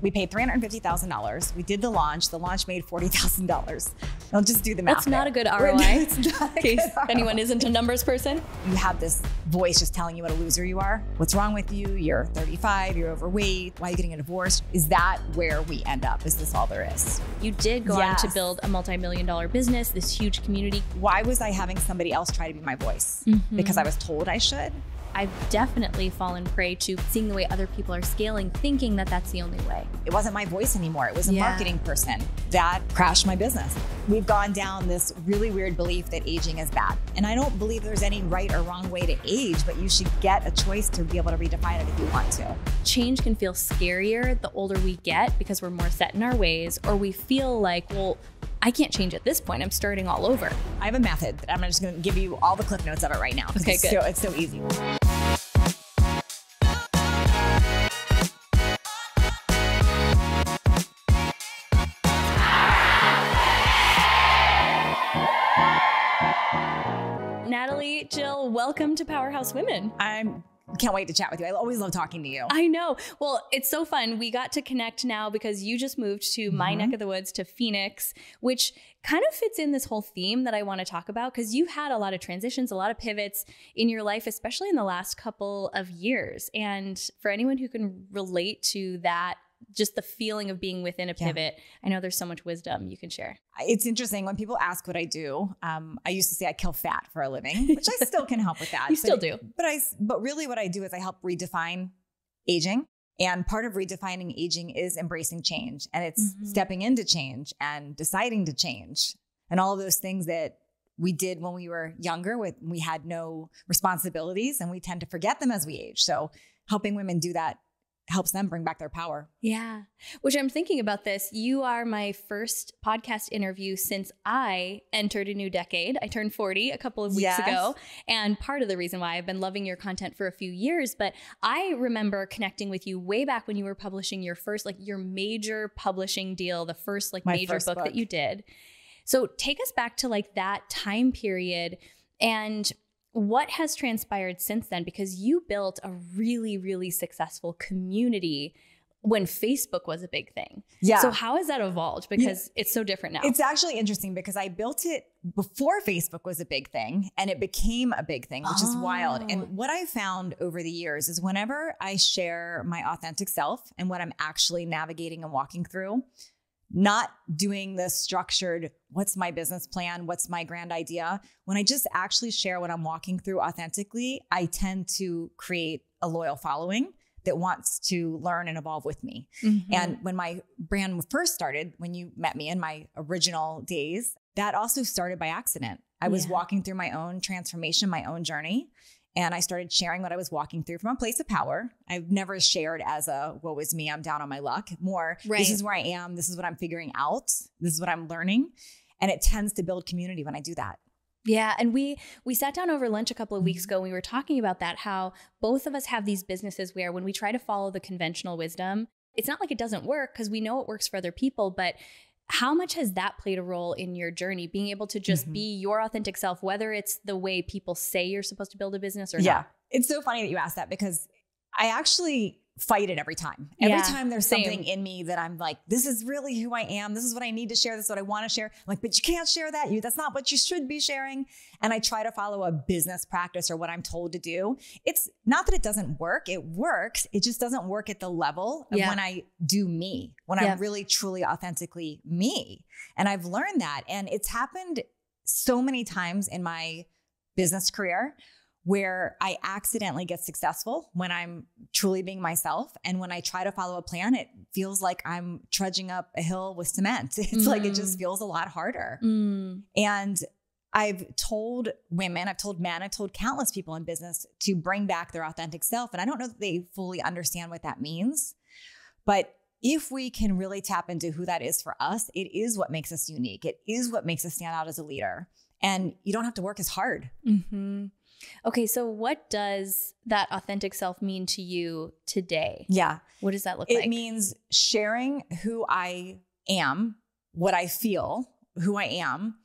We paid $350,000. We did the launch. The launch made $40,000. I'll just do the math. That's not a good. ROI. Not a In case good anyone ROI. isn't a numbers person. You have this voice just telling you what a loser you are. What's wrong with you? You're 35, you're overweight. Why are you getting a divorce? Is that where we end up? Is this all there is? You did go on to build a multi-million dollar business, this huge community. Why was I having somebody else try to be my voice? Mm-hmm. Because I was told I should? I've definitely fallen prey to seeing the way other people are scaling, thinking that that's the only way. It wasn't my voice anymore. It was a Yeah. marketing person. That crashed my business. We've gone down this really weird belief that aging is bad. And I don't believe there's any right or wrong way to age, but you should get a choice to be able to redefine it if you want to. Change can feel scarier the older we get because we're more set in our ways, or we feel like, well, I can't change at this point. I'm starting all over. I have a method. that I'm just going to give you all the cliff notes of it right now. Okay, it's good. So, it's so easy. Jill, welcome to Powerhouse Women. I'm can't wait to chat with you. I always love talking to you. I know. Well, it's so fun. We got to connect now because you just moved to my Mhm. neck of the woods to Phoenix, which kind of fits in this whole theme that I want to talk about because you had a lot of transitions, a lot of pivots in your life, especially in the last couple of years. And for anyone who can relate to that, just the feeling of being within a Yeah. pivot, I know there's so much wisdom you can share. It's interesting when people ask what I do. Um, I used to say I kill fat for a living, which I still can help with that. You but- still do. But I, but really, what I do is I help redefine aging. And part of redefining aging is embracing change, and it's Mhm. stepping into change and deciding to change, and all of those things that we did when we were younger. With we had no responsibilities, and we tend to forget them as we age. So, helping women do that helps them bring back their power. Yeah. Which I'm thinking about this. You are my first podcast interview since I entered a new decade. I turned 40 a couple of weeks Yes. ago. And part of the reason why I've been loving your content for a few years, but I remember connecting with you way back when you were publishing your first, like your major publishing deal, the first like My major first book, book. that you did. So take us back to like that time period and what has transpired since then? Because you built a really, really successful community when Facebook was a big thing. Yeah. So how has that evolved? Because it's so different now. It's actually interesting because I built it before Facebook was a big thing and it became a big thing, which is wild. Oh. And what I found over the years is whenever I share my authentic self and what I'm actually navigating and walking through, not doing the structured, what's my business plan? What's my grand idea? When I just actually share what I'm walking through authentically, I tend to create a loyal following that wants to learn and evolve with me. Mhm. And when my brand first started, when you met me in my original days, that also started by accident. I was Yeah. walking through my own transformation, my own journey. And I started sharing what I was walking through from a place of power. I've never shared as a, woe is me, I'm down on my luck. More, Right. this is where I am. This is what I'm figuring out. This is what I'm learning. And it tends to build community when I do that. Yeah, and we we sat down over lunch a couple of Mm-hmm. weeks ago and we were talking about that how both of us have these businesses where when we try to follow the conventional wisdom, it's not like it doesn't work because we know it works for other people, but how much has that played a role in your journey being able to just Mhm. be your authentic self whether it's the way people say you're supposed to build a business or Yeah. not? It's so funny that you asked that because I actually fight it every time. Every Yeah, time there's same. something in me that I'm like, this is really who I am. This is what I need to share. This is what I want to share. I'm like, but you can't share that. You that's not what you should be sharing. And I try to follow a business practice or what I'm told to do. It's not that it doesn't work. It works. It just doesn't work at the level of Yeah. when I do me, when Yeah. I'm really truly authentically me. And I've learned that. And it's happened so many times in my business career where I accidentally get successful when I'm truly being myself. And when I try to follow a plan, it feels like I'm trudging up a hill with cement. It's like it just Mm. feels a lot harder. Mm, And I've told women, I've told men, I've told countless people in business to bring back their authentic self. And I don't know that they fully understand what that means. But if we can really tap into who that is for us, it is what makes us unique. It is what makes us stand out as a leader. And you don't have to work as hard. hmm Okay, so what does that authentic self mean to you today? Yeah. What does that look It like? It means sharing who I am, what I feel, who I am,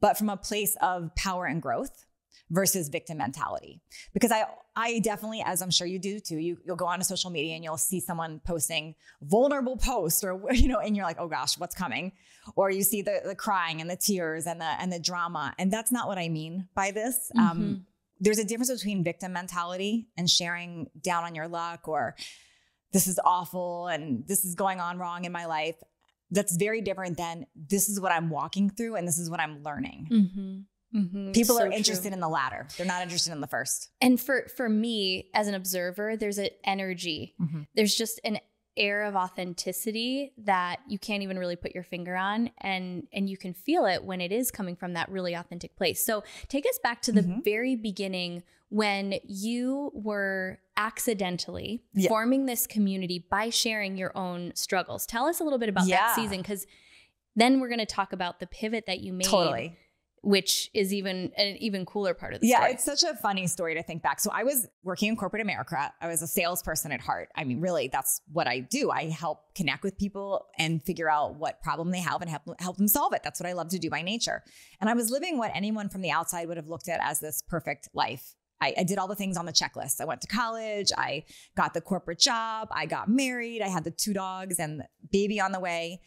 but from a place of power and growth versus victim mentality. Because I I definitely, as I'm sure you do too, you, you'll go on onto social media and you'll see someone posting vulnerable posts or, you know, and you're like, oh gosh, what's coming? Or you see the, the crying and the tears and the, and the drama. And that's not what I mean by this. Mm-hmm. Um, there's a difference between victim mentality and sharing down on your luck or this is awful and this is going on wrong in my life. That's very different than this is what I'm walking through and this is what I'm learning. Mm-hmm. Mm-hmm. People So are interested true. in the latter. They're not interested in the first. And for for me as an observer, there's an energy. There's just an air of authenticity that you can't even really put your finger on and and you can feel it when it is coming from that really authentic place. So take us back to the Mhm. very beginning when you were accidentally Yeah. forming this community by sharing your own struggles. Tell us a little bit about Yeah. that season cuz then we're going to talk about the pivot that you made Totally. Which is even an even cooler part of the Yeah, story. Yeah, it's such a funny story to think back. So I was working in corporate America. I was a salesperson at heart. I mean, really, that's what I do. I help connect with people and figure out what problem they have and help, help them solve it. That's what I love to do by nature. And I was living what anyone from the outside would have looked at as this perfect life. I, I did all the things on the checklist. I went to college. I got the corporate job. I got married. I had the two dogs and the baby on the way.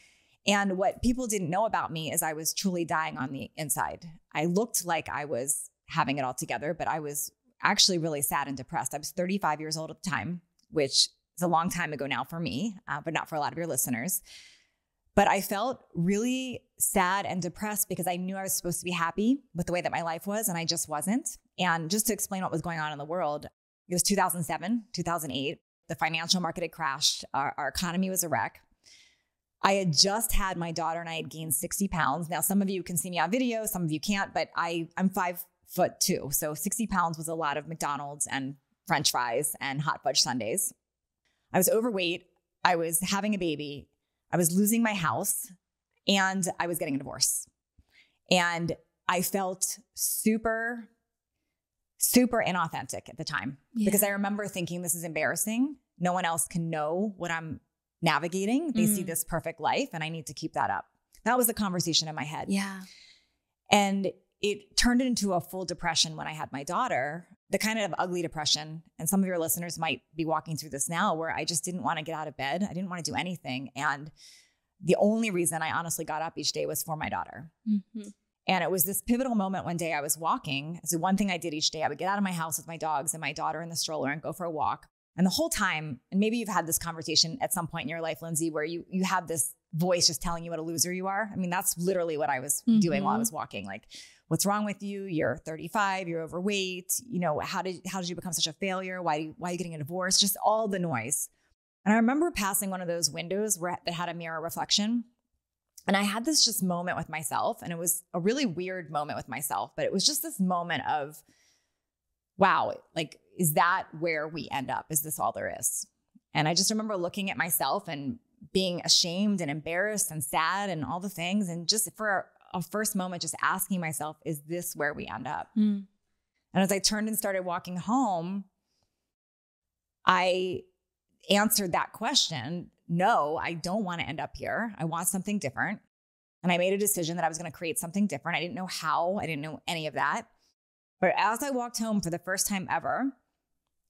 And what people didn't know about me is I was truly dying on the inside. I looked like I was having it all together, but I was actually really sad and depressed. I was 35 years old at the time, which is a long time ago now for me, uh, but not for a lot of your listeners. But I felt really sad and depressed because I knew I was supposed to be happy with the way that my life was, and I just wasn't. And just to explain what was going on in the world, it was 2007, 2008. The financial market had crashed, our, our economy was a wreck. I had just had my daughter and I had gained 60 pounds. Now, some of you can see me on video, some of you can't, but I, I'm five foot two. So 60 pounds was a lot of McDonald's and French fries and hot fudge sundaes. I was overweight. I was having a baby. I was losing my house and I was getting a divorce. And I felt super, super inauthentic at the time because I remember thinking this is embarrassing. No one else can know what I'm navigating. They see Mm. this perfect life and I need to keep that up. That was the conversation in my head. yeah. And it turned into a full depression when I had my daughter, the kind of ugly depression. And some of your listeners might be walking through this now where I just didn't want to get out of bed. I didn't want to do anything. And the only reason I honestly got up each day was for my daughter. Mhm. And it was this pivotal moment one day I was walking. So, one thing I did each day, I would get out of my house with my dogs and my daughter in the stroller and go for a walk. And the whole time, and maybe you've had this conversation at some point in your life, Lindsey, where you you have this voice just telling you what a loser you are. I mean, that's literally what I was mm-hmm. doing while I was walking. Like, what's wrong with you? You're 35, you're overweight. You know, how did how did you become such a failure? Why why are you getting a divorce? Just all the noise. And I remember passing one of those windows where that had a mirror reflection. And I had this just moment with myself, and it was a really weird moment with myself, but it was just this moment of, wow, like, is that where we end up? Is this all there is? And I just remember looking at myself and being ashamed and embarrassed and sad and all the things. And just for a first moment, just asking myself, is this where we end up? Mm. And as I turned and started walking home, I answered that question no, I don't want to end up here. I want something different. And I made a decision that I was going to create something different. I didn't know how, I didn't know any of that. But as I walked home for the first time ever,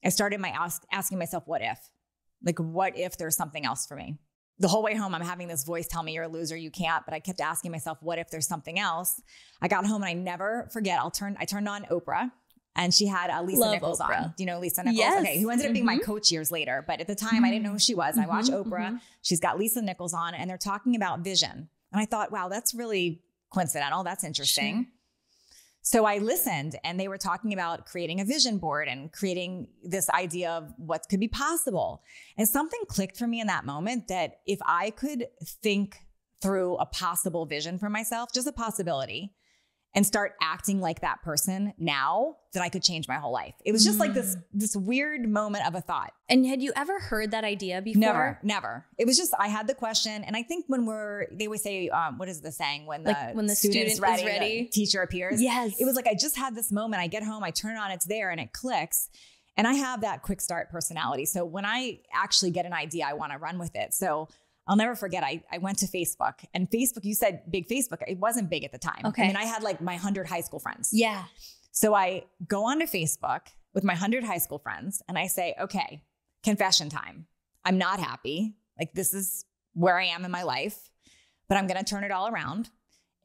I started my ask, asking myself, what if? Like, what if there's something else for me? The whole way home, I'm having this voice tell me you're a loser, you can't. But I kept asking myself, what if there's something else? I got home and I never forget. I'll turn. I turned on Oprah, and she had uh, Lisa Love Nichols Oprah. on. Do you know Lisa Nichols? Yes. Okay, who ended up being my Mhm. coach years later. But at the time, I didn't know who she was. I watched Mhm, Oprah. She's got Lisa Nichols on, and they're talking about vision. And I thought, wow, that's really coincidental. That's interesting. Sure. So I listened, and they were talking about creating a vision board and creating this idea of what could be possible. And something clicked for me in that moment that if I could think through a possible vision for myself, just a possibility, and start acting like that person now, that I could change my whole life. It was just like this this weird moment of a thought. And had you ever heard that idea before? Never, never. It was just I had the question, and I think when we're they would say, um, what is the saying when the Like, when the student is ready, ready. teacher appears. Yes. It was like I just had this moment. I get home, I turn it on, it's there, and it clicks. And I have that quick start personality. So when I actually get an idea, I want to run with it. So I'll never forget. I, I went to Facebook, and Facebook. You said big Facebook. It wasn't big at the time. Okay. I mean, I had like my hundred high school friends. Yeah. So I go onto Facebook with my 100 high school friends and I say, okay, confession time. I'm not happy. Like, this is where I am in my life, but I'm going to turn it all around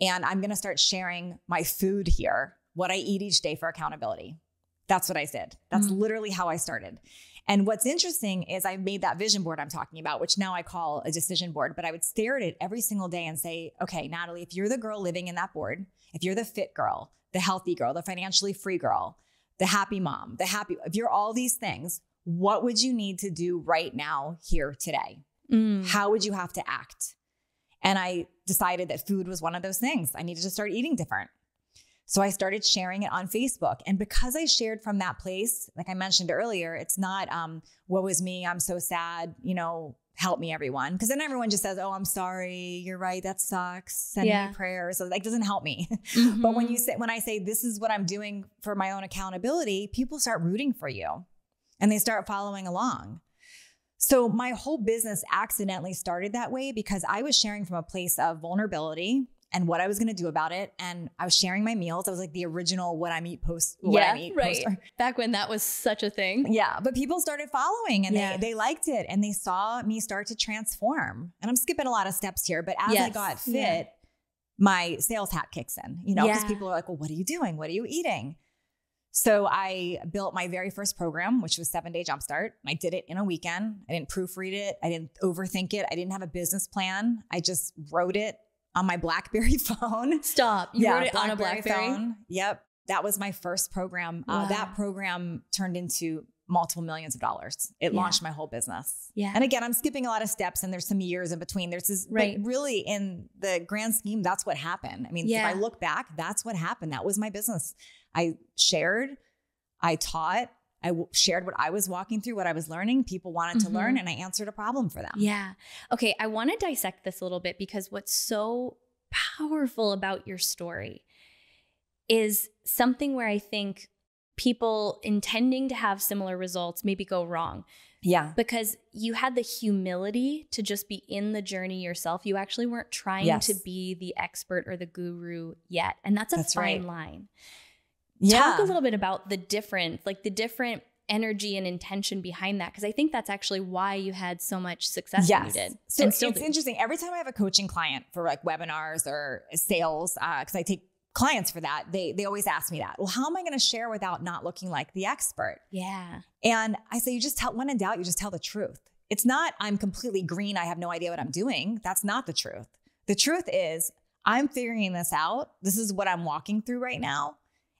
and I'm going to start sharing my food here, what I eat each day for accountability. That's what I did. That's mm literally how I started. And what's interesting is I made that vision board I'm talking about, which now I call a decision board, but I would stare at it every single day and say, okay, Natalie, if you're the girl living in that board, if you're the fit girl, the healthy girl, the financially free girl, the happy mom, the happy, if you're all these things, what would you need to do right now, here, today? Mm. How would you have to act? And I decided that food was one of those things. I needed to start eating different. So I started sharing it on Facebook. And because I shared from that place, like I mentioned earlier, it's not, um, what was me? I'm so sad, you know, help me everyone. Cause then everyone just says, Oh, I'm sorry. You're right. That sucks. Send yeah. me prayers. So like doesn't help me. Mm-hmm. but when you say, when I say, this is what I'm doing for my own accountability, people start rooting for you and they start following along. So my whole business accidentally started that way because I was sharing from a place of vulnerability and what I was going to do about it. And I was sharing my meals. I was like the original what I eat post. What yeah, I eat right. Poster. Back when that was such a thing. Yeah, but people started following and yeah. they they liked it and they saw me start to transform. And I'm skipping a lot of steps here, but as yes. I got fit, yeah. my sales hat kicks in. You know, because people are like, "Well, what are you doing? What are you eating?" So I built my very first program, which was seven day jumpstart. I did it in a weekend. I didn't proofread it. I didn't overthink it. I didn't have a business plan. I just wrote it on my Blackberry phone. Stop. You yeah, wrote it Blackberry on a Blackberry phone. Yep. That was my first program. Wow. Uh, that program turned into multiple millions of dollars. It yeah. launched my whole business. Yeah. And again, I'm skipping a lot of steps and there's some years in between. There's this, right. but really in the grand scheme, that's what happened. I mean, yeah. if I look back, that's what happened. That was my business. I shared, I taught, I w- shared what I was walking through, what I was learning. People wanted mm-hmm. to learn, mm-hmm. and I answered a problem for them. Yeah. Okay. I want to dissect this a little bit because what's so powerful about your story is something where I think people intending to have similar results maybe go wrong. Yeah. Because you had the humility to just be in the journey yourself. You actually weren't trying yes. to be the expert or the guru yet. And that's a that's fine right. line. Yeah. Talk a little bit about the different, like the different energy and intention behind that because I think that's actually why you had so much success yes. you did. So it's do. interesting. Every time I have a coaching client for like webinars or sales, because uh, I take clients for that, they they always ask me that. Well, how am I going to share without not looking like the expert? Yeah. And I say, you just tell when in doubt, you just tell the truth. It's not I'm completely green. I have no idea what I'm doing. That's not the truth. The truth is I'm figuring this out. This is what I'm walking through right now.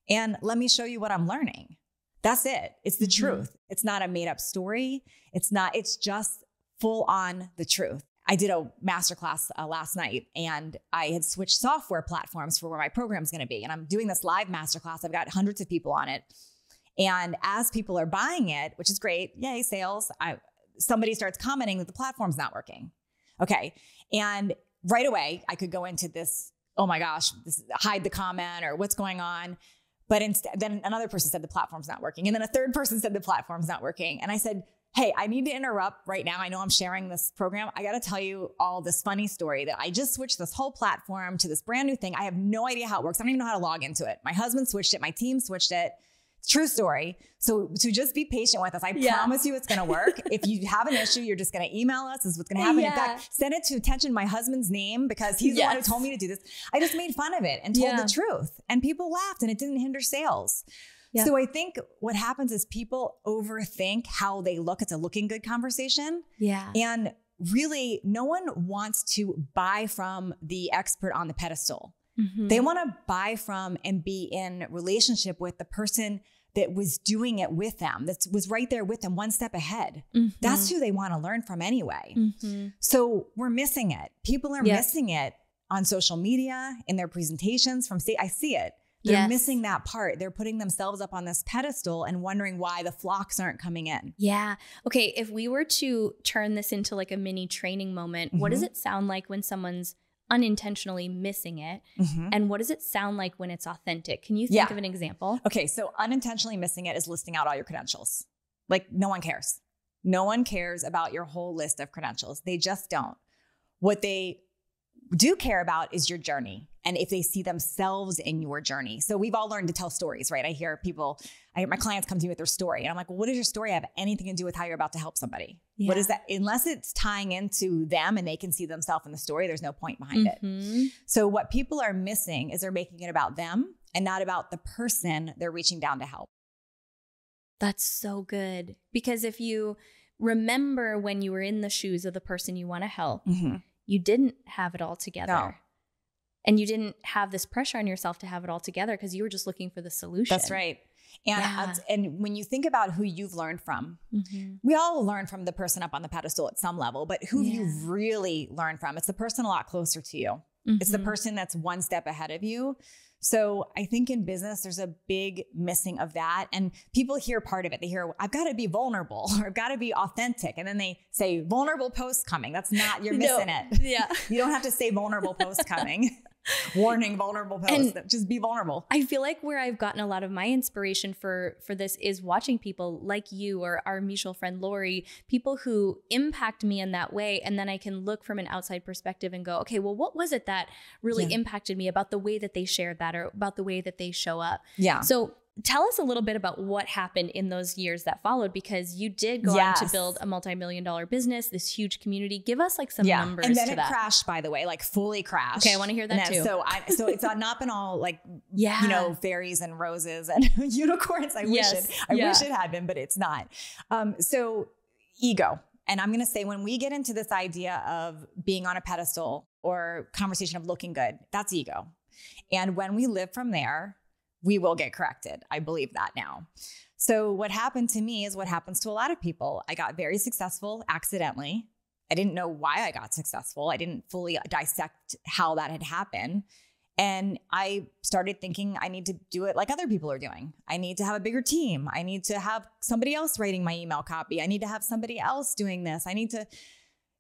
And let me show you what I'm learning. That's it. It's the mm-hmm. truth. It's not a made up story. It's not, it's just full on the truth. I did a masterclass uh, last night and I had switched software platforms for where my program's going to be. And I'm doing this live masterclass. I've got hundreds of people on it. And as people are buying it, which is great, yay, sales, I, somebody starts commenting that the platform's not working. Okay. And right away, I could go into this, oh my gosh, this, hide the comment or what's going on. But instead, then another person said the platform's not working. And then a third person said the platform's not working. And I said, Hey, I need to interrupt right now. I know I'm sharing this program. I got to tell you all this funny story that I just switched this whole platform to this brand new thing. I have no idea how it works. I don't even know how to log into it. My husband switched it, my team switched it. True story. So to just be patient with us. I yeah. promise you it's going to work. if you have an issue, you're just going to email us. This is what's going to happen. Yeah. In fact, send it to attention my husband's name because he's yes. the one who told me to do this. I just made fun of it and told yeah. the truth and people laughed and it didn't hinder sales. So I think what happens is people overthink how they look. It's a looking good conversation. Yeah. And really no one wants to buy from the expert on the pedestal. Mm-hmm. They want to buy from and be in relationship with the person that was doing it with them, that was right there with them, one step ahead. Mm-hmm. That's who they want to learn from anyway. Mm-hmm. So we're missing it. People are missing it on social media in their presentations from state. I see it. They're yes. missing that part. They're putting themselves up on this pedestal and wondering why the flocks aren't coming in. Yeah. Okay. If we were to turn this into like a mini training moment, what does mm-hmm. it sound like when someone's unintentionally missing it? Mm-hmm. And what does it sound like when it's authentic? Can you think yeah. of an example? Okay, so unintentionally missing it is listing out all your credentials. Like no one cares. No one cares about your whole list of credentials. They just don't. What they do care about is your journey and if they see themselves in your journey. So we've all learned to tell stories, right? I hear people, I hear my clients come to me with their story and I'm like, well, what does your story have anything to do with how you're about to help somebody? Yeah. What is that? Unless it's tying into them and they can see themselves in the story, there's no point behind it. Mhm. So what people are missing is they're making it about them and not about the person they're reaching down to help. That's so good. Because if you remember when you were in the shoes of the person you want to help, you didn't have it all together. No. And you didn't have this pressure on yourself to have it all together because you were just looking for the solution. That's right. And Yeah. and when you think about who you've learned from, Mhm. we all learn from the person up on the pedestal at some level, but who Yeah. you've really learn from, it's the person a lot closer to you. It's the Mhm. person that's one step ahead of you. So I think in business, there's a big missing of that. And people hear part of it. They hear, I've got to be vulnerable or I've got to be authentic. And then they say, vulnerable post coming. That's not, you're No. missing it. Yeah. You don't have to say vulnerable post coming. Warning, vulnerable post. Just be vulnerable. I feel like where I've gotten a lot of my inspiration for for this is watching people like you or our mutual friend Lori, people who impact me in that way, and then I can look from an outside perspective and go, okay, well, what was it that really Yeah. impacted me about the way that they shared that or about the way that they show up? Yeah. So tell us a little bit about what happened in those years that followed because you did go on to build a multi-million dollar business, this huge community. Give us like some numbers and then to it that. crashed, by the way, like fully crashed. Okay, I wanna hear that And too. So, I, so it's not been all like yeah. you know fairies and roses and unicorns. I Yes, wish it. I yeah. wish it had been, but it's not. Um, so ego, and I'm going to say when we get into this idea of being on a pedestal or conversation of looking good, that's ego. And when we live from there, we will get corrected. I believe that now. So, what happened to me is what happens to a lot of people. I got very successful accidentally. I didn't know why I got successful. I didn't fully dissect how that had happened. And I started thinking I need to do it like other people are doing. I need to have a bigger team. I need to have somebody else writing my email copy. I need to have somebody else doing this. I need to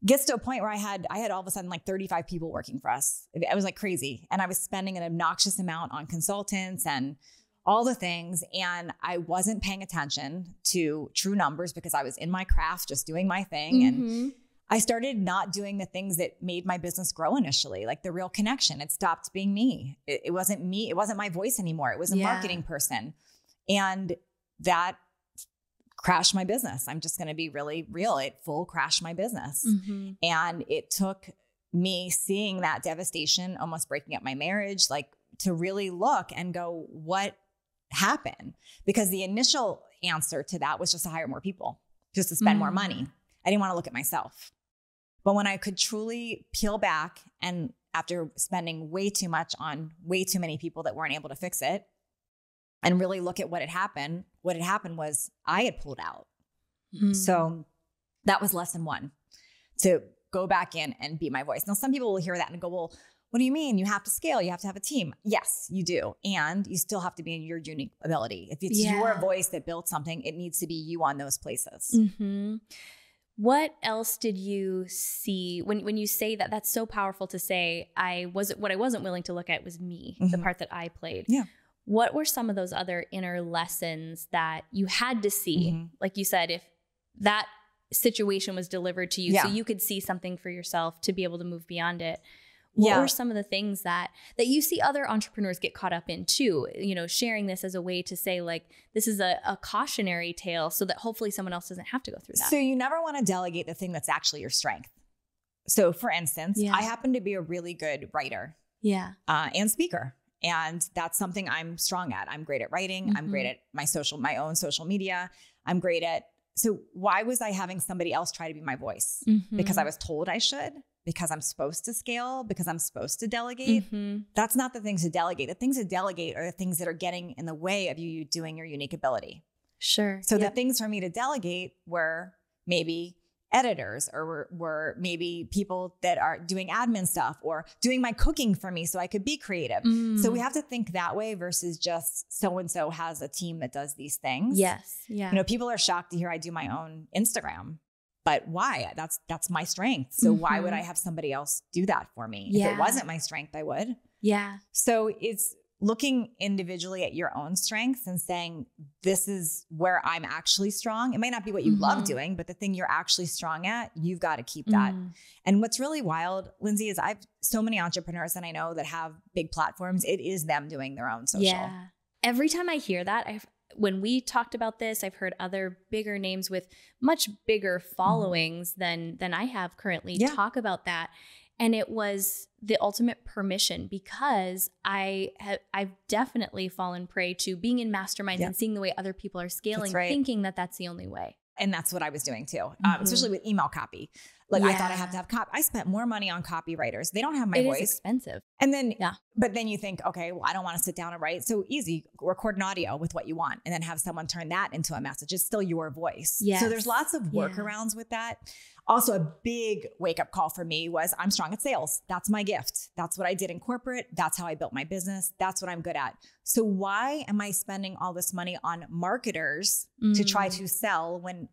gets to a point where I had I had all of a sudden like 35 people working for us. It was like crazy. And I was spending an obnoxious amount on consultants and all the things and I wasn't paying attention to true numbers because I was in my craft just doing my thing and Mhm. I started not doing the things that made my business grow initially, like the real connection. It stopped being me. It, it wasn't me. It wasn't my voice anymore. It was a Yeah. marketing person. And that crashed my business. I'm just going to be really real. It full crashed my business. Mhm. And it took me seeing that devastation, almost breaking up my marriage, like to really look and go, what happened? Because the initial answer to that was just to hire more people, just to spend more Mm. money. I didn't want to look at myself. But when I could truly peel back and after spending way too much on way too many people that weren't able to fix it and really look at what had happened, what had happened was I had pulled out. Mhm. So that was lesson one to go back in and be my voice. Now, some people will hear that and go, well, what do you mean? You have to scale, you have to have a team. Yes, you do. And you still have to be in your unique ability. If it's your voice that built something, it needs to be you on those places. hmm What else did you see when when you say that? That's so powerful to say. I wasn't what I wasn't willing to look at was me, the Mhm. part that I played. Yeah. What were some of those other inner lessons that you had to see? Mhm. Like you said, if that situation was delivered to you, so you could see something for yourself to be able to move beyond it. What Yeah. were some of the things that that you see other entrepreneurs get caught up in too? You know, sharing this as a way to say like this is a, a cautionary tale, so that hopefully someone else doesn't have to go through that. So you never want to delegate the thing that's actually your strength. So, for instance, Yeah. I happen to be a really good writer yeah. uh, and speaker, and that's something I'm strong at. I'm great at writing. I'm great Mhm. at my social, my own social media. I'm great at. So why was I having somebody else try to be my voice? Because I was told I should. Because I'm supposed to scale. Because I'm supposed to delegate. Mhm. That's not the things to delegate. The things to delegate are the things that are getting in the way of you doing your unique ability. Sure. So Yep. the things for me to delegate were maybe editors or were, were maybe people that are doing admin stuff or doing my cooking for me so I could be creative. So we Mm. have to think that way versus just so and so has a team that does these things. Yes. Yeah. You know, people are shocked to hear I do my own Instagram. But why? That's that's my strength. So why would Mhm. I have somebody else do that for me? If it wasn't my strength, I would. yeah. So it's looking individually at your own strengths and saying, this is where I'm actually strong. It might not be what you love Mhm. doing, but the thing you're actually strong at, you've got to keep that. Mm. And what's really wild, Lindsey, is I've so many entrepreneurs that I know that have big platforms. It is them doing their own social. Yeah. Every time I hear that, I've when we talked about this, I've heard other bigger names with much bigger followings than than I have currently Mm-hmm. Yeah. talk about that. And it was the ultimate permission because I have I've definitely fallen prey to being in masterminds Yeah. and seeing the way other people are scaling, right. thinking that that's the only way. And that's what I was doing too, Mhm. um, especially with email copy. Like I thought I have to have cop. I spent more money on copywriters. They don't have my It is voice. It's expensive. And then, Yeah. but then you think, okay, well, I don't want to sit down and write. So easy, record an audio with what you want and then have someone turn that into a message. It's still your voice. So there's lots of Yeah. workarounds with that. Also, a big wake up call for me was I'm strong at sales. That's my gift. That's what I did in corporate. That's how I built my business. That's what I'm good at. So why am I spending all this money on marketers to try Mm. to sell when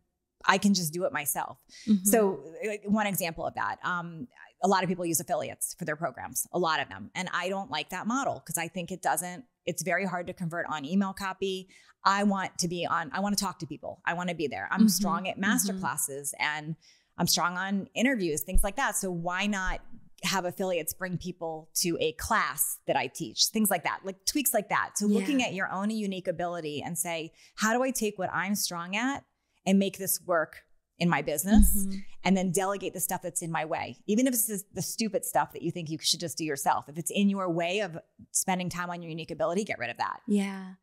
I can just do it myself? Mhm. So, one example of that, um, a lot of people use affiliates for their programs, a lot of them. And I don't like that model because I think it doesn't, it's very hard to convert on email copy. I want to be on, I want to talk to people. I want to be there. I'm Mhm, strong at master mhm. classes and I'm strong on interviews, things like that. So, why not? Have affiliates bring people to a class that I teach, things like that, like tweaks like that. So, looking at your own unique ability and say, how do I take what I'm strong at and make this work in my business? Mhm. and then delegate the stuff that's in my way. Even if this is the stupid stuff that you think you should just do yourself. If it's in your way of spending time on your unique ability, get rid of that. Yeah.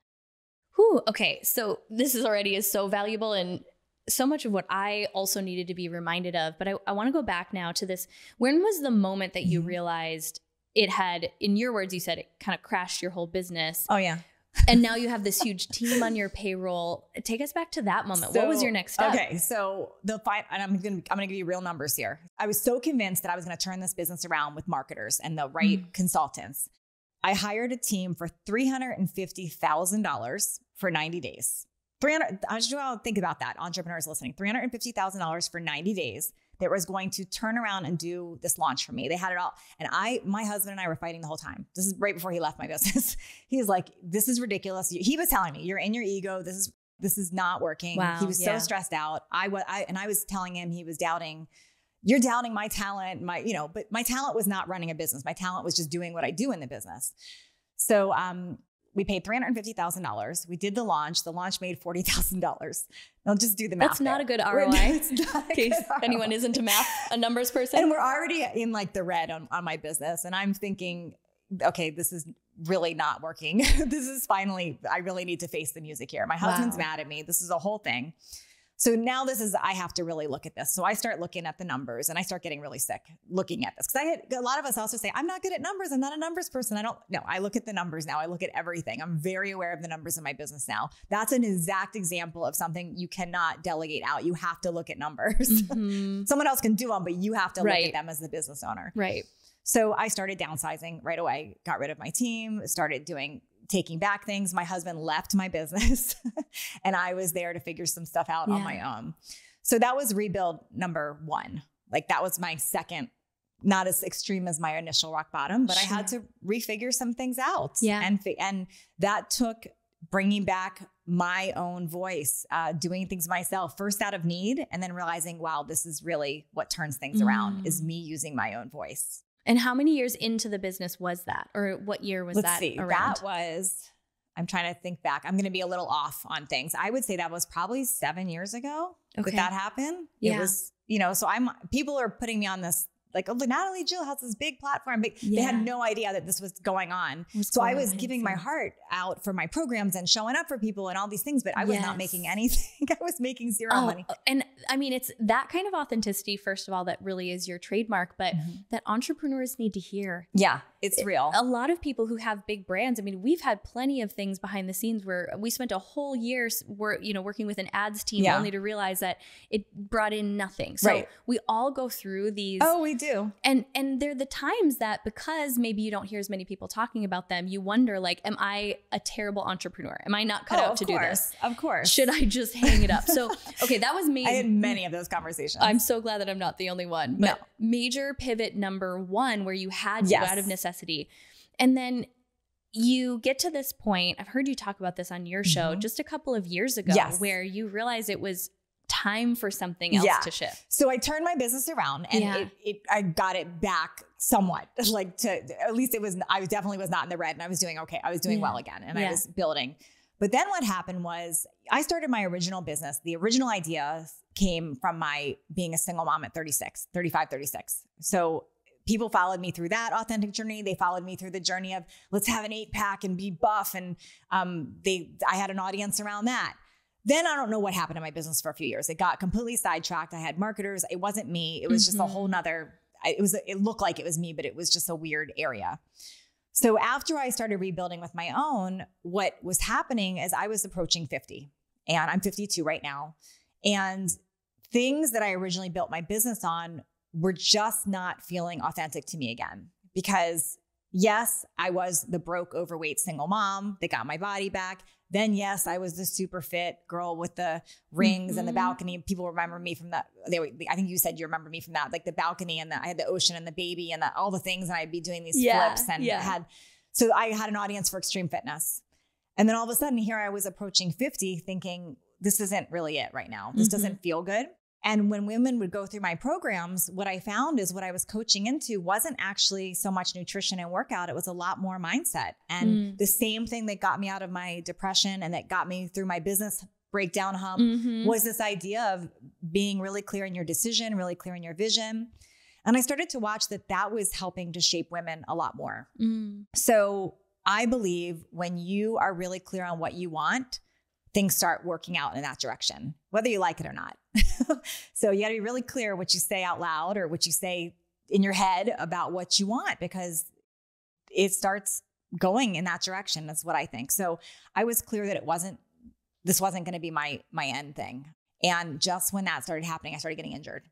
Whew. Okay. So this is already is so valuable and so much of what I also needed to be reminded of. But I, I want to go back now to this. When was the moment that you Mhm. realized it had, in your words, you said it kind of crashed your whole business. Oh yeah. And now you have this huge team on your payroll. Take us back to that moment. what was your next step? Okay, so the fight, and I'm gonna I'm gonna give you real numbers here. I was so convinced that I was gonna turn this business around with marketers and the right Mm. consultants. I hired a team for three hundred and fifty thousand dollars for ninety days. Three hundred. I just want to think about that. Entrepreneurs listening, three hundred and fifty thousand dollars for ninety days. That was going to turn around and do this launch for me. They had it all, and I, my husband and I were fighting the whole time. This is right before he left my business. He's like, "This is ridiculous." He was telling me, "You're in your ego. This is this is not working." Wow, he was yeah. so stressed out. I was, I, and I was telling him he was doubting. You're doubting my talent, my, you know, but my talent was not running a business. My talent was just doing what I do in the business. So um, we paid three hundred and fifty thousand dollars. We did the launch. The launch made forty thousand dollars. I'll just do the math. That's not there. a good ROI. not a In case good anyone ROI. isn't a math, a numbers person. And we're already in like the red on, on my business. And I'm thinking, okay, this is really not working. this is finally, I really need to face the music here. My husband's Wow. mad at me. This is a whole thing. So now this is, I have to really look at this. So I start looking at the numbers and I start getting really sick looking at this. Cause I had a lot of us also say, I'm not good at numbers. I'm not a numbers person. I don't, no, I look at the numbers now. I look at everything. I'm very aware of the numbers in my business now. That's an exact example of something you cannot delegate out. You have to look at numbers. Mhm. Someone else can do them, but you have to look at them as the business owner. Right. So I started downsizing right away, got rid of my team, started doing taking back things. My husband left my business and I was there to figure some stuff out on my own. So that was rebuild number 1. Like that was my second not as extreme as my initial rock bottom, but I had to refigure some things out. Yeah. And and that took bringing back my own voice, uh, doing things myself, first out of need, and then realizing, wow, this is really what turns things around is Mm. me using my own voice. And how many years into the business was that? Or what year was Let's that see. around? That was, I'm trying to think back. I'm going to be a little off on things. I would say that was probably seven years ago Okay. that that happened. Yeah. It was, you know, so I'm, people are putting me on this, like, Natalie Jill has this big platform. But They had no idea that this was going on. What's So I was on giving my heart out for my programs and showing up for people and all these things, but I was not making anything. I was making zero Oh, money. and I mean, it's that kind of authenticity, first of all, that really is your trademark, but Mhm. that entrepreneurs need to hear. Yeah, it's real. A lot of people who have big brands, I mean, we've had plenty of things behind the scenes where we spent a whole year, wor- you know, working with an ads team Yeah. only to realize that it brought in nothing. So Right. we all go through these Oh, we do. and and they're the times that because maybe you don't hear as many people talking about them you wonder like am i a terrible entrepreneur am i not cut oh, out to do this Of course. should i just hang it up so okay that was me I had many of those conversations. i'm so glad that i'm not the only one No. major pivot number one where you had to Yes. out of necessity and then you get to this point. I've heard you talk about this on your show Mhm. just a couple of years ago, Yes. where you realize it was time for something else Yeah. to shift. So I turned my business around and Yeah. it, it I got it back somewhat. Like to at least it was I definitely was not in the red and I was doing okay. I was doing Yeah. well again and I was building. But then what happened was I started my original business. The original idea came from my being a single mom at 36, 35, 36. So people followed me through that authentic journey. They followed me through the journey of let's have an eight pack and be buff. And um, they I had an audience around that. Then I don't know what happened in my business for a few years. It got completely sidetracked. I had marketers. It wasn't me. It was just a whole mm-hmm. nother. It was. It looked like it was me, but it was just a weird area. So after I started rebuilding with my own, what was happening is I was approaching 50 and I'm 52 right now. And things that I originally built my business on were just not feeling authentic to me again. Because yes, I was the broke, overweight single mom that got my body back. Then yes, I was the super fit girl with the rings and the Mhm. balcony. People remember me from that. They were, I think you said you remember me from that, like the balcony and the, I had the ocean and the baby and the, all the things. And I'd be doing these Yeah, flips and yeah. had, so I had an audience for extreme fitness. And then all of a sudden here I was approaching 50 thinking, this isn't really it right now. This Mhm. doesn't feel good. And when women would go through my programs, what I found is what I was coaching into wasn't actually so much nutrition and workout. It was a lot more mindset. And Mm. the same thing that got me out of my depression and that got me through my business breakdown hump Mhm. was this idea of being really clear in your decision, really clear in your vision. And I started to watch that that was helping to shape women a lot more. Mm. So I believe when you are really clear on what you want, things start working out in that direction, whether you like it or not. so you got to be really clear what you say out loud or what you say in your head about what you want because it starts going in that direction. That's what I think. So I was clear that it wasn't this wasn't going to be my my end thing. And just when that started happening, I started getting injured.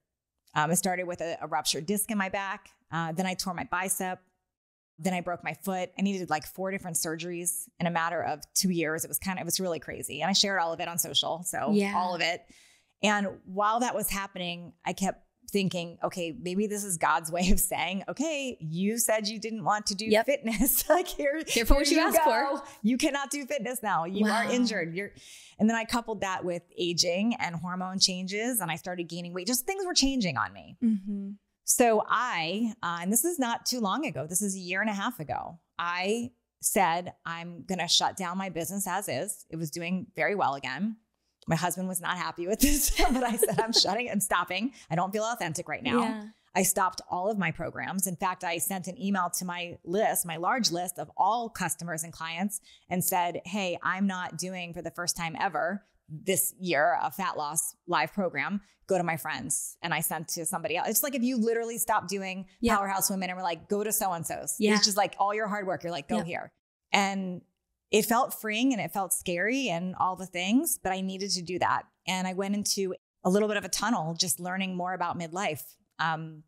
Um, it started with a, a ruptured disc in my back. Uh, then I tore my bicep. Then I broke my foot. I needed like four different surgeries in a matter of two years. It was kind of, it was really crazy. And I shared all of it on social. So Yeah. all of it. And while that was happening, I kept thinking, okay, maybe this is God's way of saying, okay, you said you didn't want to do Yep. fitness. like here, Careful what here you ask for. You cannot do fitness now. You are injured. You're, and then I coupled that with aging and hormone changes, and I started gaining weight. Just things were changing on me. Mhm. So I, uh, and this is not too long ago, this is a year and a half ago, I said, I'm going to shut down my business as is. It was doing very well again. My husband was not happy with this, but I said, I'm shutting, I'm stopping. I don't feel authentic right now. Yeah. I stopped all of my programs. In fact, I sent an email to my list, my large list of all customers and clients, and said, Hey, I'm not doing for the first time ever this year a fat loss live program. Go to my friends. And I sent to somebody else. It's like if you literally stop doing Yeah. Powerhouse Women and we're like, go to so and so's. Yeah. It's just like all your hard work. You're like, go Yep. here. And it felt freeing and it felt scary and all the things, but I needed to do that. And I went into a little bit of a tunnel just learning more about midlife. Um,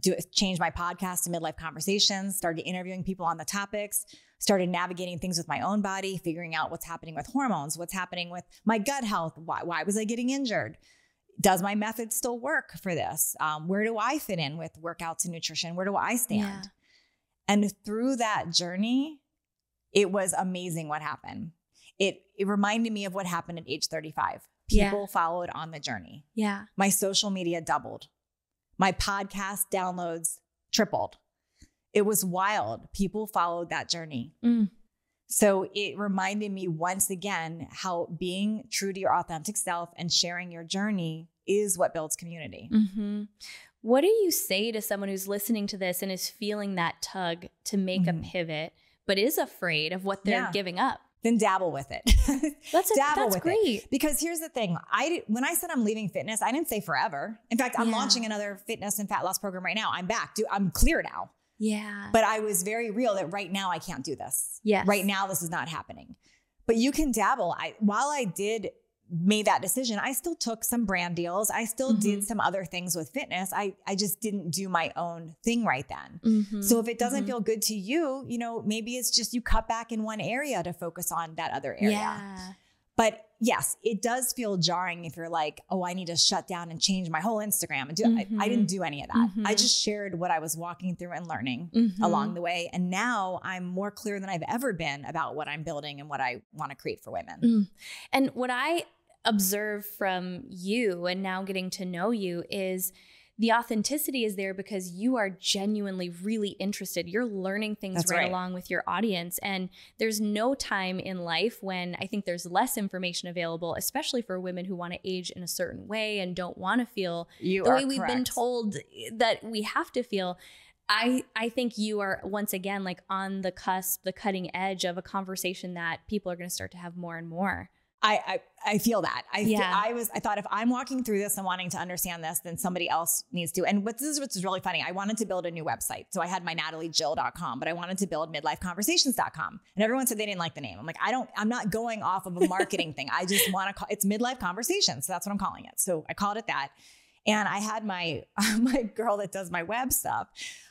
do change my podcast to midlife conversations, started interviewing people on the topics, started navigating things with my own body, figuring out what's happening with hormones, what's happening with my gut health, why, why was I getting injured? Does my method still work for this? Um, where do I fit in with workouts and nutrition? Where do I stand? Yeah. And through that journey, it was amazing what happened. It it reminded me of what happened at age 35. Yeah. People followed on the journey. Yeah. My social media doubled. My podcast downloads tripled. It was wild. People followed that journey. Mm. So it reminded me once again how being true to your authentic self and sharing your journey is what builds community. hmm What do you say to someone who's listening to this and is feeling that tug to make Mhm. a pivot, but is afraid of what they're Yeah. giving up? Then dabble with it. That's a, dabble that's with great. it. Because here's the thing, I when I said I'm leaving fitness, I didn't say forever. In fact, I'm Yeah. launching another fitness and fat loss program right now. I'm back. Do I'm clear now. Yeah. But I was very real that right now I can't do this. Yeah. Right now this is not happening. But you can dabble. I while I did made that decision, I still took some brand deals. I still Mm-hmm. did some other things with fitness. I I just didn't do my own thing right then. Mhm. So if it doesn't Mhm. feel good to you, you know, maybe it's just you cut back in one area to focus on that other area. yeah. But yes, it does feel jarring if you're like, oh, I need to shut down and change my whole Instagram and do. I, I didn't do any of that. I Mhm. just shared what I was walking through and learning Mhm. along the way. And now I'm more clear than I've ever been about what I'm building and what I want to create for women. Mm. And what I observe from you and now getting to know you is the authenticity is there because you are genuinely really interested. You're learning things right, right. along with your audience. And there's no time in life when I think there's less information available, especially for women who want to age in a certain way and don't want to feel You the way we've been told that we have to feel. I, I think you are once again like on the cusp, the cutting edge of a conversation that people are going to start to have more and more. I, I I feel that. I Yeah. I was I thought if I'm walking through this and wanting to understand this, then somebody else needs to. And what this is what's really funny. I wanted to build a new website. So I had my nataliejill.com, but I wanted to build midlifeconversations.com. And everyone said they didn't like the name. I'm like, I don't, I'm not going off of a marketing thing. I just want to call it's midlife conversations. So that's what I'm calling it. So I called it that. And I had my my girl that does my web stuff.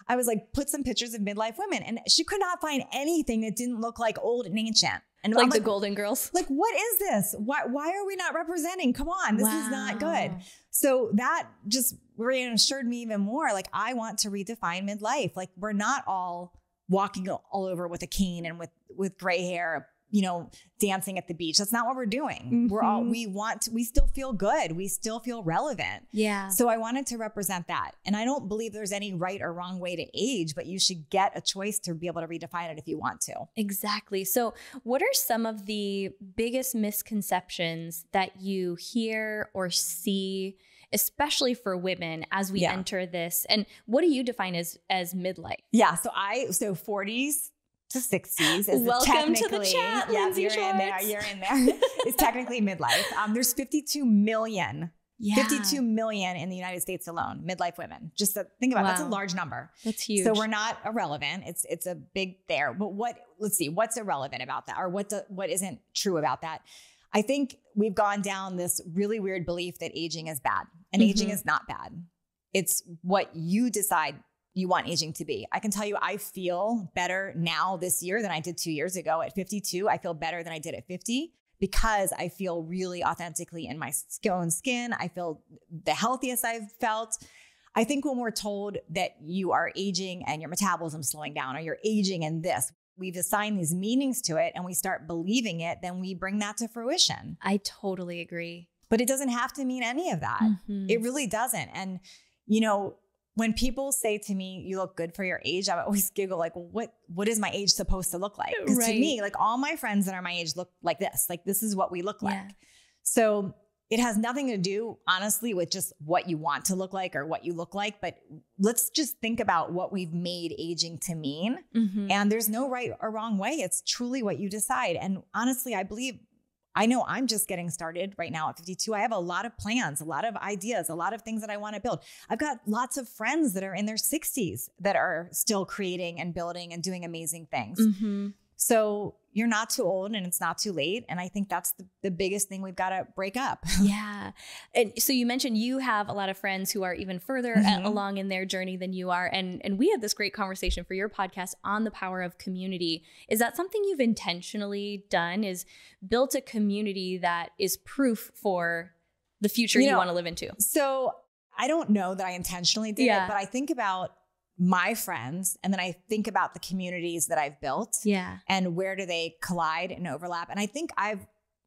I was like, put some pictures of midlife women. And she could not find anything that didn't look like old and ancient. And Like I'm the Golden Girls. like what is this? Why why are we not representing? Come on this is not good. So that just reassured me even more like i want to redefine midlife. Like we're not all walking all over with a cane and with with gray hair you know dancing at the beach that's not what we're doing we're all Mhm. we want to, we still feel good we still feel relevant Yeah. so I wanted to represent that. And I don't believe there's any right or wrong way to age, but you should get a choice to be able to redefine it if you want to. Exactly. So, what are some of the biggest misconceptions that you hear or see, especially for women as we Yeah. enter this? And what do you define as as midlife? Yeah. So I so 40s to 60s is Welcome to the chat, Yeah, Lindsey you're in there. You're in there. it's technically midlife. Um, there's 52 million, Yeah. 52 million in the United States alone, midlife women. Just to think about it, that's a large number. That's huge. So we're not irrelevant. It's it's a big there. But what let's see, what's irrelevant about that? Or what do, what isn't true about that? I think we've gone down this really weird belief that aging is bad. And aging Mhm. is not bad. It's what you decide you want aging to be. I can tell you I feel better now this year than I did 2 years ago at 52. I feel better than I did at 50 because I feel really authentically in my own skin. I feel the healthiest I've felt. I think when we're told that you are aging and your metabolism slowing down or you're aging and this, we've assigned these meanings to it and we start believing it, then we bring that to fruition. I totally agree. But it doesn't have to mean any of that. Mhm. It really doesn't. And, you know, when people say to me, you look good for your age, I always giggle like, what, what is my age supposed to look like? Because to me, like all my friends that are my age look like this. Like this is what we look like. Yeah. So it has nothing to do, honestly, with just what you want to look like or what you look like. But let's just think about what we've made aging to mean. Mhm. And there's no right or wrong way. It's truly what you decide. And honestly, I believe, I know I'm just getting started right now at 52. I have a lot of plans, a lot of ideas, a lot of things that I want to build. I've got lots of friends that are in their 60s that are still creating and building and doing amazing things. Mhm. So you're not too old and it's not too late. And I think that's the, the biggest thing we've got to break up. Yeah. And so you mentioned you have a lot of friends who are even further a- Mhm. along in their journey than you are. And and we had this great conversation for your podcast on the power of community. Is that something you've intentionally done is built a community that is proof for the future You you, know, want to live into? So I don't know that I intentionally did Yeah. it, but I think about my friends and then I think about the communities that I've built Yeah. and where do they collide and overlap. And I think I've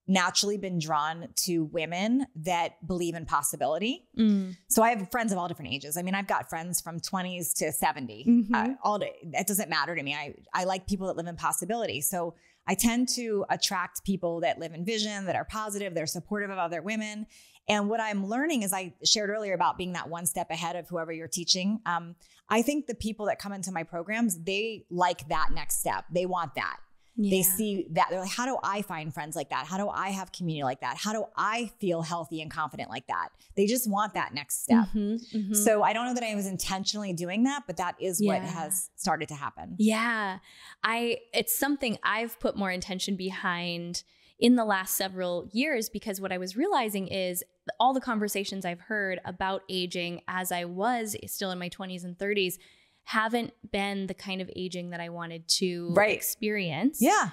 naturally been drawn to women that believe in possibility. Mm. So I have friends of all different ages. I mean, I've got friends from 20s to 70. Mhm. Uh, all day. It doesn't matter to me. I, I like people that live in possibility. So I tend to attract people that live in vision, that are positive, they're supportive of other women. And what I'm learning is I shared earlier about being that one step ahead of whoever you're teaching. Um, I think the people that come into my programs, they like that next step. They want that. They see that. They're like, how do I find friends like that? How do I have community like that? How do I feel healthy and confident like that? They just want that next step. Mhm, mhm. So I don't know that I was intentionally doing that, but that is what has started to happen. Yeah. I it's something I've put more intention behind in the last several years because what I was realizing is all the conversations I've heard about aging as I was still in my 20s and 30s haven't been the kind of aging that I wanted to Right. experience. Yeah.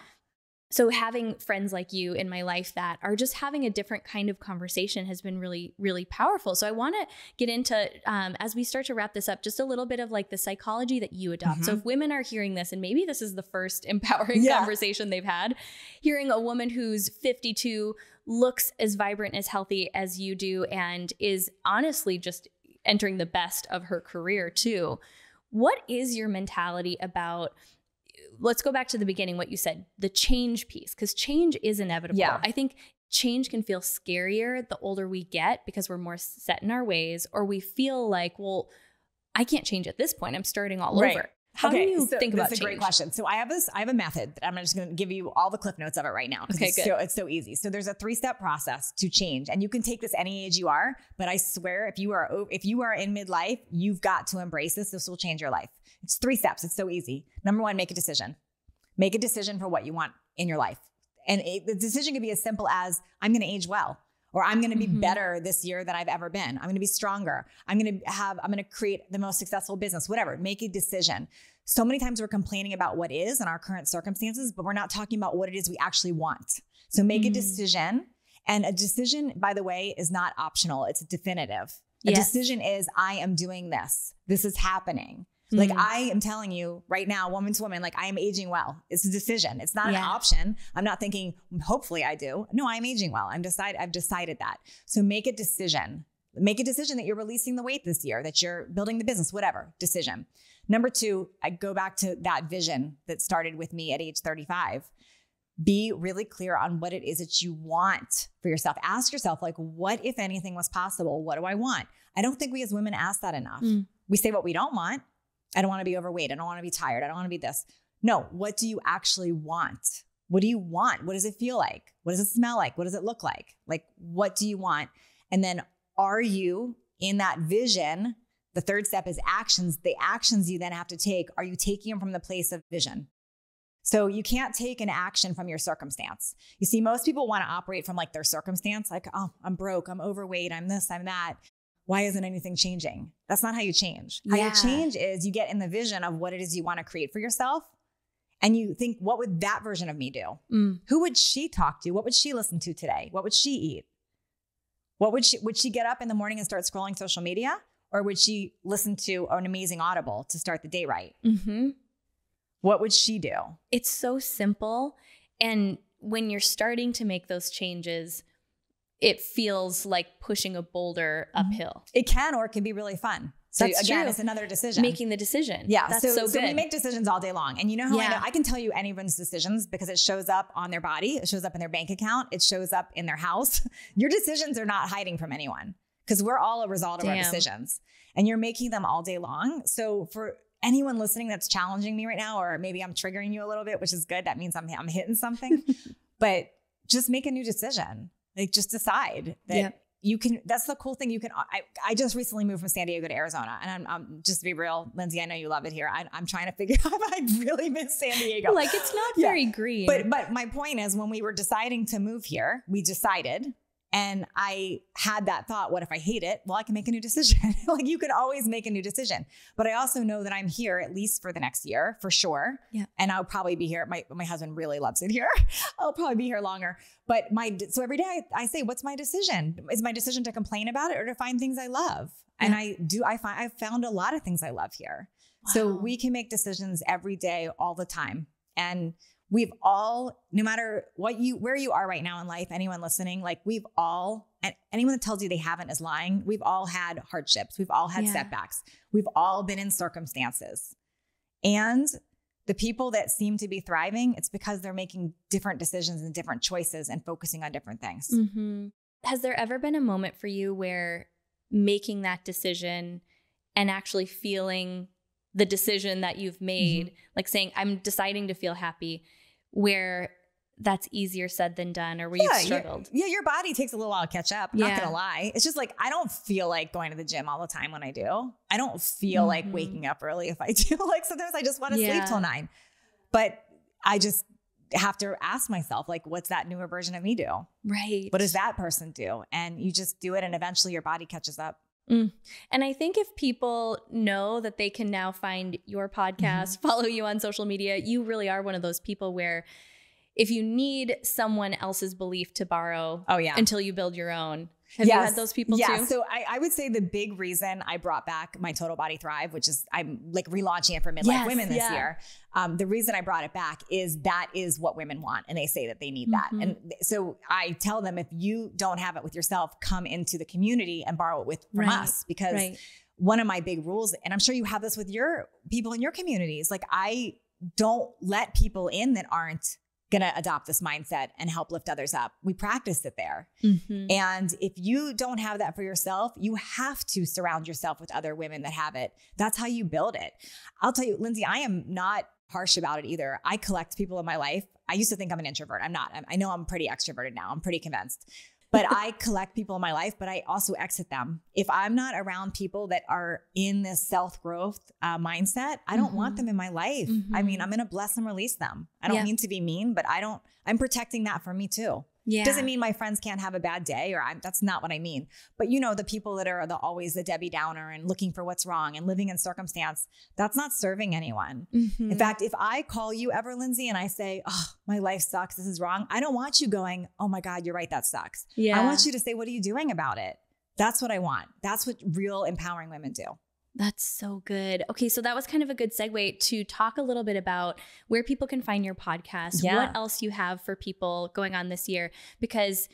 So having friends like you in my life that are just having a different kind of conversation has been really really powerful so i want to get into um, as we start to wrap this up just a little bit of like the psychology that you adopt mm-hmm. so if women are hearing this and maybe this is the first empowering yeah. conversation they've had hearing a woman who's 52 looks as vibrant as healthy as you do and is honestly just entering the best of her career too what is your mentality about let's go back to the beginning, what you said, the change piece, because change is inevitable. Yeah. I think change can feel scarier the older we get because we're more set in our ways, or we feel like, well, I can't change at this point. I'm starting all right. over. How okay, do you so think about That's a great question. So I have this, I have a method that I'm just going to give you all the cliff notes of it right now. Okay, it's good. So it's so easy. So there's a three step process to change, and you can take this any age you are. But I swear, if you are if you are in midlife, you've got to embrace this. This will change your life. It's three steps. It's so easy. Number one, make a decision. Make a decision for what you want in your life, and it, the decision can be as simple as I'm going to age well or I'm going to be mm-hmm. better this year than I've ever been. I'm going to be stronger. I'm going to have, I'm going to create the most successful business, whatever. Make a decision. So many times we're complaining about what is in our current circumstances, but we're not talking about what it is we actually want. So make mm. a decision. And a decision, by the way, is not optional, it's definitive. A yes. decision is I am doing this, this is happening. Mm. Like I am telling you right now, woman to woman, like I am aging well. It's a decision. It's not yeah. an option. I'm not thinking, hopefully I do. No, I'm aging well. I'm decide I've decided that. So make a decision. Make a decision that you're releasing the weight this year, that you're building the business, whatever decision. Number two, I go back to that vision that started with me at age 35. Be really clear on what it is that you want for yourself. Ask yourself, like, what, if anything, was possible? What do I want? I don't think we as women ask that enough. Mm. We say what we don't want. I don't want to be overweight. I don't want to be tired. I don't want to be this. No, what do you actually want? What do you want? What does it feel like? What does it smell like? What does it look like? Like, what do you want? And then, are you in that vision the third step is actions. The actions you then have to take, are you taking them from the place of vision? So you can't take an action from your circumstance. You see, most people want to operate from like their circumstance, like, oh, I'm broke, I'm overweight, I'm this, I'm that. Why isn't anything changing? That's not how you change. How yeah. you change is you get in the vision of what it is you want to create for yourself. And you think, what would that version of me do? Mm. Who would she talk to? What would she listen to today? What would she eat? What would she would she get up in the morning and start scrolling social media? or would she listen to an amazing audible to start the day right mm-hmm. what would she do it's so simple and when you're starting to make those changes it feels like pushing a boulder mm-hmm. uphill it can or it can be really fun so That's again, true. it's another decision. Making the decision. Yeah. That's so, so, so we make decisions all day long. And you know how yeah. I know? I can tell you anyone's decisions because it shows up on their body, it shows up in their bank account, it shows up in their house. Your decisions are not hiding from anyone because we're all a result Damn. of our decisions and you're making them all day long. So for anyone listening that's challenging me right now, or maybe I'm triggering you a little bit, which is good. That means I'm, I'm hitting something, but just make a new decision. Like just decide that yep. you can, that's the cool thing. You can, I, I just recently moved from San Diego to Arizona and I'm, I'm just to be real, Lindsey, I know you love it here. I, am trying to figure out if I really miss San Diego. Like it's not yeah. very green. But, but my point is when we were deciding to move here, we decided and I had that thought, what if I hate it? Well, I can make a new decision. like you can always make a new decision. But I also know that I'm here at least for the next year for sure. Yeah. And I'll probably be here. My my husband really loves it here. I'll probably be here longer. But my so every day I, I, say, what's my decision? Is my decision to complain about it or to find things I love? Yeah. And I do I find I've found a lot of things I love here. Wow. So we can make decisions every day, all the time. And we've all no matter what you where you are right now in life anyone listening like we've all and anyone that tells you they haven't is lying we've all had hardships we've all had yeah. setbacks we've all been in circumstances and the people that seem to be thriving it's because they're making different decisions and different choices and focusing on different things mm-hmm. has there ever been a moment for you where making that decision and actually feeling the decision that you've made mm-hmm. like saying i'm deciding to feel happy where that's easier said than done or where yeah, you've struggled. Yeah, your body takes a little while to catch up. I'm yeah. not gonna lie. It's just like I don't feel like going to the gym all the time when I do. I don't feel mm-hmm. like waking up early if I do. like sometimes I just want to yeah. sleep till nine. But I just have to ask myself, like, what's that newer version of me do? Right. What does that person do? And you just do it and eventually your body catches up. Mm. And I think if people know that they can now find your podcast, mm-hmm. follow you on social media, you really are one of those people where if you need someone else's belief to borrow Oh yeah. until you build your own. Have you had those people yeah, too? So I, I would say the big reason I brought back my Total Body Thrive, which is I'm like relaunching it for midlife Yes, women this yeah. year. Um, the reason I brought it back is that is what women want, and they say that they need that. Mhm. And so I tell them if you don't have it with yourself, come into the community and borrow it with from Right, us because right. one of my big rules, and I'm sure you have this with your people in your communities, like I don't let people in that aren't going to adopt this mindset and help lift others up. We practice it there. Mhm. And if you don't have that for yourself, you have to surround yourself with other women that have it. That's how you build it. I'll tell you, Lindsey, I am not harsh about it either. I collect people in my life. I used to think I'm an introvert. I'm not. I'm- I know I'm pretty extroverted now. I'm pretty convinced. But I collect people in my life, but I also exit them. If I'm not around people that are in this self growth uh, mindset, I don't want Mhm. them in my life. I mean, Mhm. I'm going to bless and release them. I don't Yeah. mean to be mean, but I don't, I'm protecting that for me too. Yeah. Doesn't mean my friends can't have a bad day, or I'm, that's not what I mean. But you know, the people that are the always the Debbie Downer and looking for what's wrong and living in circumstance, that's not serving anyone. Mhm. In fact, if I call you ever, Lindsey, and I say, "Oh, my life sucks. This is wrong," I don't want you going, "Oh my God, you're right. That sucks." yeah. I want you to say, "What are you doing about it?" That's what I want. That's what real empowering women do. That's so good. Okay, so that was kind of a good segue to talk a little bit about where people can find your podcast, Yeah. what else you have for people going on this year because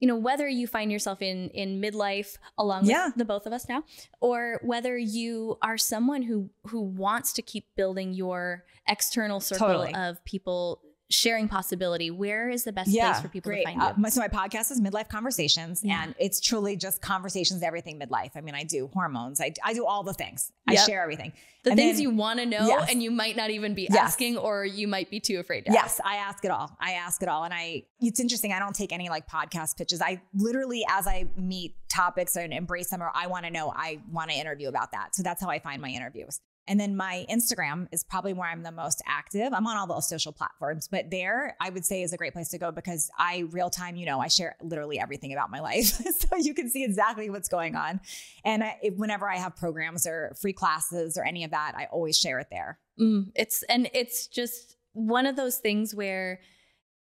you know whether you find yourself in in midlife along with the both of us now or whether you are someone who who wants to keep building your external circle Totally. of people sharing possibility where is the best place for people great. to find you Uh, my- so my podcast is Midlife Conversations, Yeah. and it's truly just conversations, everything midlife. I mean, I do hormones, I, I do all the things. I share everything. the And things then- you want to know Yes. and you might not even be Yes. asking or you might be too afraid to ask. Yes, I ask it all. I ask it all. And I, it's interesting. I don't take any like podcast pitches. I literally, as I meet topics and embrace them or I want to know, I want to interview about that. So that's how I find my interviews. And then my Instagram is probably where I'm the most active. I'm on all those social platforms, but there I would say is a great place to go because I real time, you know, I share literally everything about my life. so you can see exactly what's going on. And I, whenever I have programs or free classes or any of that, I always share it there. Mm, it's and it's just one of those things where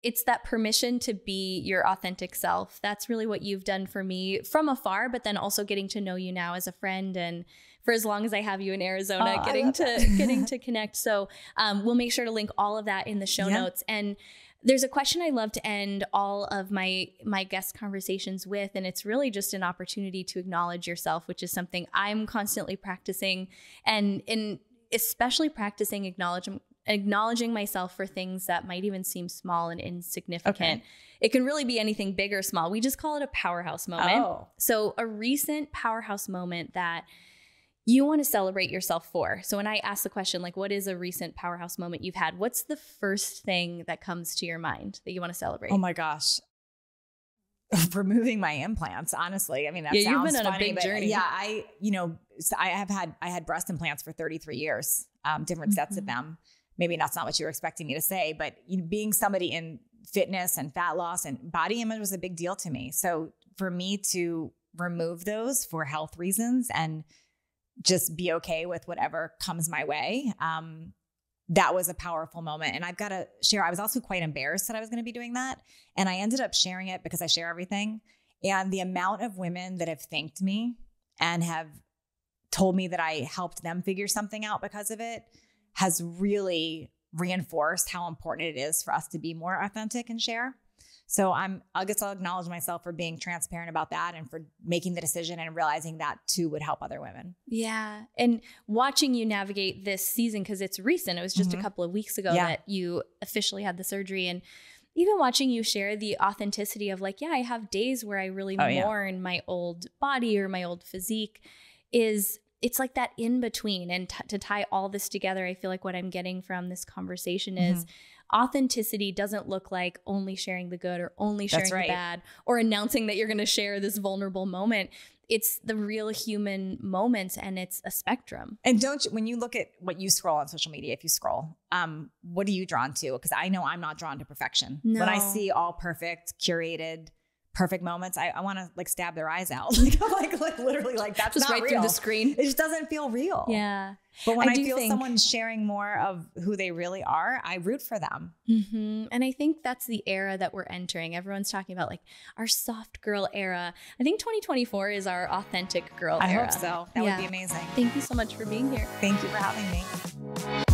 it's that permission to be your authentic self. That's really what you've done for me from afar, but then also getting to know you now as a friend and for as long as I have you in Arizona, Oh, getting to getting to connect. So um, we'll make sure to link all of that in the show Yeah. notes. And there's a question I love to end all of my my guest conversations with, and it's really just an opportunity to acknowledge yourself, which is something I'm constantly practicing, and in especially practicing acknowledging acknowledging myself for things that might even seem small and insignificant. Okay. It can really be anything big or small. We just call it a powerhouse moment. Oh. So, a recent powerhouse moment that you want to celebrate yourself for. So, when I ask the question, like, what is a recent powerhouse moment you've had? What's the first thing that comes to your mind that you want to celebrate? Oh my gosh. Removing my implants, honestly. I mean, that Yeah, you've been on a funny, big but journey. Yeah, I, you know, I have had I had breast implants for 33 years, um, different sets of Mhm. them. Maybe that's not what you were expecting me to say, but being somebody in fitness and fat loss and body image was a big deal to me. So for me to remove those for health reasons and just be okay with whatever comes my way, um, that was a powerful moment. And I've got to share, I was also quite embarrassed that I was going to be doing that. And I ended up sharing it because I share everything. And the amount of women that have thanked me and have told me that I helped them figure something out because of it has really reinforced how important it is for us to be more authentic and share. So I'm I guess I'll acknowledge myself for being transparent about that and for making the decision and realizing that too would help other women. Yeah. And watching you navigate this season, because it's recent, it was just Mhm. a couple of weeks ago Yeah. that you officially had the surgery. And even watching you share the authenticity of, like, yeah, I have days where I really Oh, yeah. mourn my old body or my old physique is. It's like that in between. And t- to tie all this together, I feel like what I'm getting from this conversation is Mm-hmm. authenticity doesn't look like only sharing the good or only sharing That's the bad or announcing that you're going to share this vulnerable moment it's the real human moments and it's a spectrum. And don't you, when you look at what you scroll on social media, if you scroll, um, what are you drawn to? Because I know I'm not drawn to perfection. When I see all perfect, curated perfect moments, I, I want to like stab their eyes out. like, like, like literally, like that's just not right real. through the screen. It just doesn't feel real. Yeah. But when I I, feel think- someone sharing more of who they really are, I root for them. hmm And I think that's the era that we're entering. Everyone's talking about like our soft girl era. I think 2024 is our authentic girl I era. hope so. That Yeah. would be amazing. Thank you so much for being here. Thank you for having me.